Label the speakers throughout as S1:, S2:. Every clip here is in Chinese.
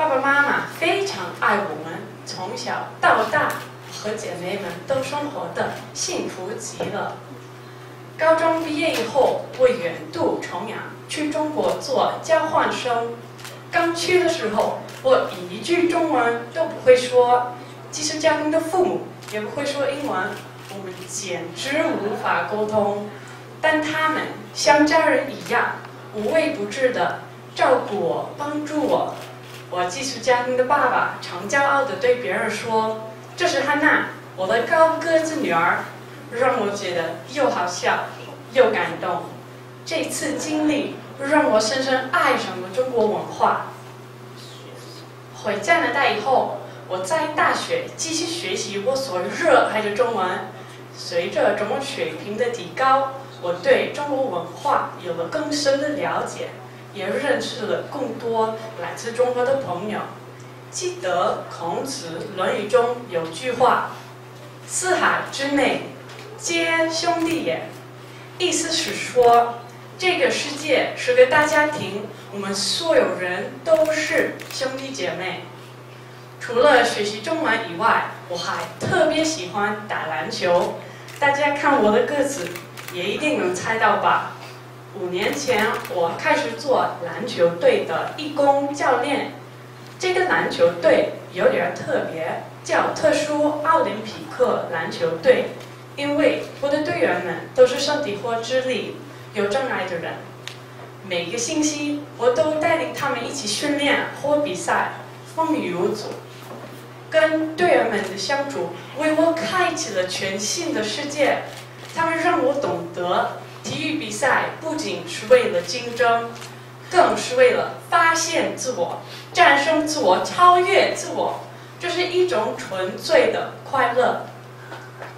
S1: 爸爸妈妈非常爱我们，从小到大和姐妹们都生活的幸福极了。高中毕业以后，我远渡重洋去中国做交换生。刚去的时候，我一句中文都不会说，寄宿家庭的父母也不会说英文，我们简直无法沟通。但他们像家人一样，无微不至的照顾我、帮助我。我寄宿家庭的爸爸常骄傲地对别人说：“这是汉娜，我的高个子女儿。”让我觉得又好笑又感动。这次经历让我深深爱上了中国文化。回加拿大以后，我在大学继续学习我所热爱的中文。随着中文水平的提高，我对中国文化有了更深的了解，也认识了更多来自中国的朋友。记得孔子《论语》中有句话：“四海之内，皆兄弟也。”意思是说，这个世界是个大家庭，我们所有人都是兄弟姐妹。除了学习中文以外，我还特别喜欢打篮球。大家看我的个子，也一定能猜到吧？五年前，我开始做篮球队的义工教练。这个篮球队有点特别，叫特殊奥林匹克篮球队，因为我的队员们都是身体或智力有障碍的人。每个星期，我都带领他们一起训练或比赛，风雨无阻。跟队员们的相处，为我开启了全新的世界。他们让我懂得，体育比赛不仅是为了竞争，更是为了发现自我、战胜自我、超越自我。这是一种纯粹的快乐。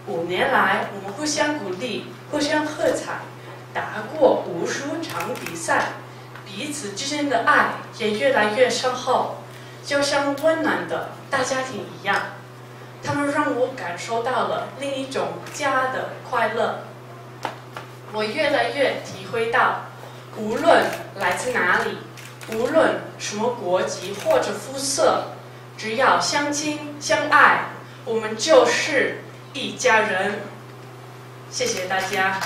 S1: 五年来，我们互相鼓励，互相喝彩，打过无数场比赛，彼此之间的爱也越来越深厚。就像温暖的大家庭一样，他们让我感受到了另一种家的快乐。我越来越体会到，无论来自哪里，无论什么国籍或者肤色，只要相亲相爱，我们就是一家人。谢谢大家。